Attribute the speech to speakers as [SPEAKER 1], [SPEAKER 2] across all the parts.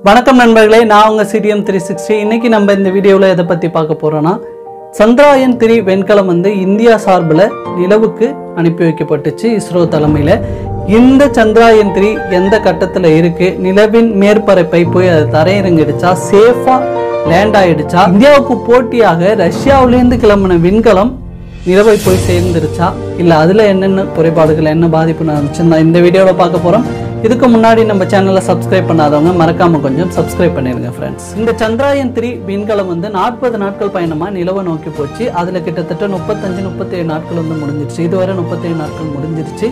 [SPEAKER 1] வணக்கம் நண்பர்களே நான் உங்கள் சிடிஎம் த்ரீ சிக்ஸ்டி இன்னைக்கு நம்ம இந்த வீடியோவில் எதை பற்றி பார்க்க போகிறோன்னா சந்திராயன் த்ரீ வெண்கலம் வந்து இந்தியா சார்பில் நிலவுக்கு அனுப்பி வைக்கப்பட்டுச்சு இஸ்ரோ தலைமையில். இந்த சந்திராயன் த்ரீ எந்த கட்டத்தில் இருக்குது நிலவின் மேற்பரப்பை போய் அது தரையிறங்கிடுச்சா? சேஃபாக லேண்ட் ஆகிடுச்சா இந்தியாவுக்கு போட்டியாக ரஷ்யாவிலேருந்து கிளம்பின விண்கலம் நிலவை போய் சேர்ந்துருச்சா? இல்லை அதில் என்னென்ன குறைபாடுகள் என்ன பாதிப்பு நடந்துச்சுன்னு நான் இந்த வீடியோவில் பார்க்க போகிறோம் இதுக்கு முன்னாடி நம்ம சேனலை சப்ஸ்கிரைப் பண்ணாதவங்க மறக்காம கொஞ்சம் சப்ஸ்கிரைப் பண்ணிருங்க ஃப்ரெண்ட்ஸ் இந்த சந்திராயன் த்ரீ விண்கலம் வந்து நாற்பது நாட்கள் பயணமா நிலவை நோக்கி போச்சு. அதுல கிட்டத்தட்ட முப்பத்தஞ்சு முப்பத்தேழு நாட்கள் வந்து முடிஞ்சிருச்சு. இதுவரை முப்பத்தேழு நாட்கள் முடிஞ்சிருச்சு.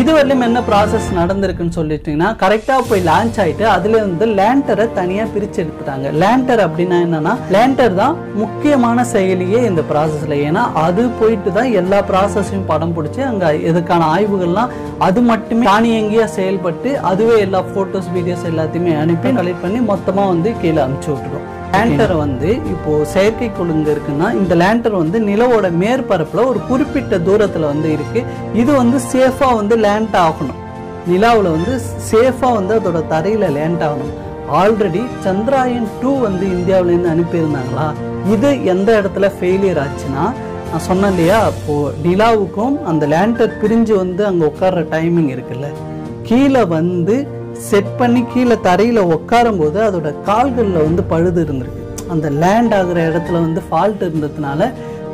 [SPEAKER 1] இதுவரையிலும் என்ன ப்ராசஸ் நடந்திருக்குன்னு சொல்லிட்டீங்கன்னா கரெக்டா போய் லான்ச் ஆயிட்டு அதுல இருந்து லேண்டரை தனியா பிரிச்சு எடுத்துட்டாங்க. லேண்டர் அப்படின்னா என்னன்னா லேண்டர் தான் முக்கியமான செயலியே இந்த ப்ராசஸ்ல ஏன்னா அது போயிட்டு தான் எல்லா ப்ராசஸையும் படம் பிடிச்சி அங்க இதுக்கான ஆய்வுகள்லாம் அது மட்டுமே தானியங்கியா செயல்பட்டு அதுவே எல்லா போட்டோஸ் வீடியோஸ் எல்லாத்தையுமே அனுப்பி கலெக்ட் பண்ணி மொத்தமா வந்து கீழே அனுப்பிச்சு விட்டுரும். லேண்டர் வந்து இப்போ செயற்கைக்கோள் இங்க இருக்குன்னா இந்த லேண்டர் வந்து நிலவோட மேற்பரப்புல ஒரு குறிப்பிட்ட தூரத்துல வந்து இருக்கு. இது வந்து சேஃபா வந்து லேண்ட் ஆகணும். நிலாவுல வந்து சேஃபா வந்து அதோட தரையில லேண்ட் ஆகணும். ஆல்ரெடி சந்திராயன் டூ வந்து இந்தியாவிலேருந்து அனுப்பியிருந்தாங்களா? இது எந்த இடத்துல ஃபெயிலியர் ஆச்சுன்னா நான் சொன்னேன் இல்லையா? இப்போ நிலாவுக்கும் அந்த லேண்டர் பிரிஞ்சு வந்து அங்கே உட்கார்ற டைமிங் இருக்குல்ல. கீழே வந்து செட் பண்ணி கீழே தரையில் உட்காரும் போது அதோட கால்களில் வந்து பழுது இருந்திருக்கு. அந்த லேண்ட் ஆகிற இடத்துல வந்து ஃபால்ட் இருந்ததுனால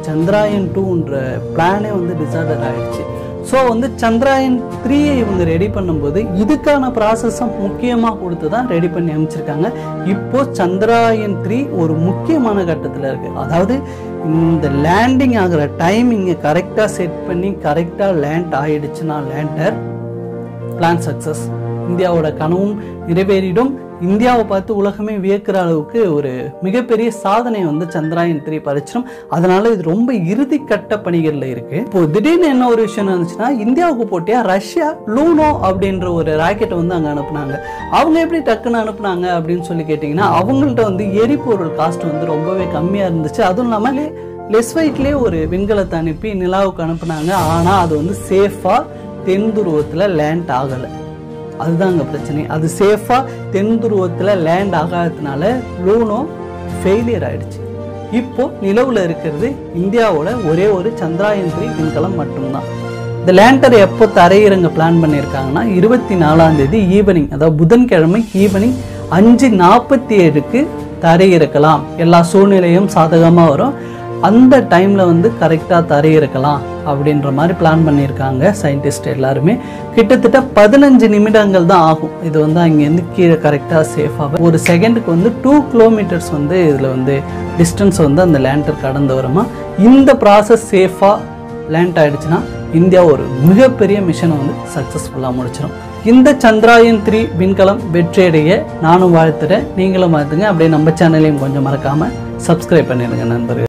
[SPEAKER 1] சந்திராயன் டூன்ற பிளானே வந்து டிசார்டர் ஆகிடுச்சு ஸோ வந்து சந்திராயன் த்ரீயை இவங்க ரெடி பண்ணும்போது இதுக்கான ப்ராசஸை முக்கியமாக கொடுத்து தான் ரெடி பண்ணி அமைச்சிருக்காங்க. இப்போ சந்திராயன் த்ரீ ஒரு முக்கியமான கட்டத்தில் இருக்குது அதாவது இந்த லேண்டிங் ஆகிற டைமிங்கை கரெக்டாக செட் பண்ணி கரெக்டாக லேண்ட் ஆகிடுச்சுன்னா லேண்டர் பிளான் சக்ஸஸ் இந்தியாவோட கனவும் நிறைவேறிடும். இந்தியாவை பார்த்து உலகமே வியக்கிற அளவுக்கு ஒரு மிகப்பெரிய சாதனை வந்து சந்திராயன் த்ரீ பறிச்சிடும் அதனால இது ரொம்ப இறுதி கட்ட பணிகள்ல இருக்கு. இப்போ திடீர்னு என்ன ஒரு விஷயம் இருந்துச்சுன்னா இந்தியாவுக்கு போட்டியா ரஷ்யா லூனோ அப்படின்ற ஒரு ராக்கெட்டை வந்து அங்க அனுப்புனாங்க. அவங்க எப்படி டக்குன்னு அனுப்புனாங்க அப்படின்னு சொல்லி கேட்டிங்கன்னா அவங்கள்ட்ட வந்து எரிபொருள் காஸ்ட் வந்து ரொம்பவே கம்மியாக இருந்துச்சு. அதுவும் இல்லாமல் லெஸ் வெயிட்லேயே ஒரு விண்கலத்தை அனுப்பி நிலாவுக்கு அனுப்புனாங்க. ஆனால் அது வந்து சேஃபாக தென் துருவத்தில் லேண்ட் ஆகலை. அதுதாங்க பிரச்சனை. அது சேஃபாக தென் துருவத்தில் லேண்ட் ஆகாததுனால லூனோ ஃபெயிலியர் ஆயிடுச்சு. இப்போ நிலவில் இருக்கிறது இந்தியாவோட ஒரே ஒரு சந்திராயன் த்ரீ விண்கலம் மட்டும்தான். இந்த லேண்டர் எப்போ தரையிறங்க பிளான் பண்ணியிருக்காங்கன்னா இருபத்தி நாலாம் தேதி ஈவினிங் அதாவது புதன்கிழமை ஈவினிங் அஞ்சு நாற்பத்தி ஏழுக்கு தரையிறக்கலாம். எல்லா சூழ்நிலையும் சாதகமாக வரும். அந்த டைமில் வந்து கரெக்டாக தரையிறக்கலாம். அப்படின்ற மாதிரி பிளான் பண்ணியிருக்காங்க. சயின்டிஸ்ட் எல்லாருமே. கிட்டத்தட்ட பதினஞ்சு நிமிடங்கள் தான் ஆகும். இது வந்து அங்கேருந்து கீழே கரெக்டாக சேஃபாக ஒரு செகண்டுக்கு வந்து டூ கிலோமீட்டர்ஸ் வந்து இதில் வந்து டிஸ்டன்ஸ் வந்து அந்த லேண்டர் கடந்து வருமா இந்த ப்ராசஸ் சேஃபாக லேண்ட் ஆகிடுச்சுன்னா இந்தியா ஒரு மிகப்பெரிய மிஷனை வந்து சக்ஸஸ்ஃபுல்லாக முடிச்சிடும் இந்த சந்திராயன் த்ரீ விண்கலம் வெற்றியடைய நானும் வாழ்த்துறேன். நீங்களும் வாழ்த்துங்க. அப்படியே நம்ம சேனலையும் கொஞ்சம் மறக்காமல் சப்ஸ்கிரைப் பண்ணிடுங்க நண்பர்கள்.